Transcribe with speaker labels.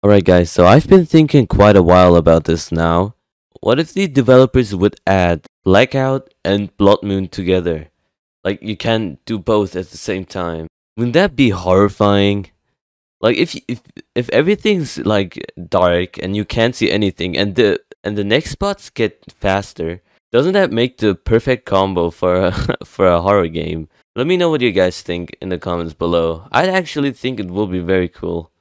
Speaker 1: Alright guys, so I've been thinking quite a while about this now. What if the developers would add Blackout and Blood Moon together? Like you can do both at the same time. Wouldn't that be horrifying? Like if if if everything's like dark and you can't see anything and the and the nextbots get faster, doesn't that make the perfect combo for a for a horror game? Let me know what you guys think in the comments below. I actually think it will be very cool.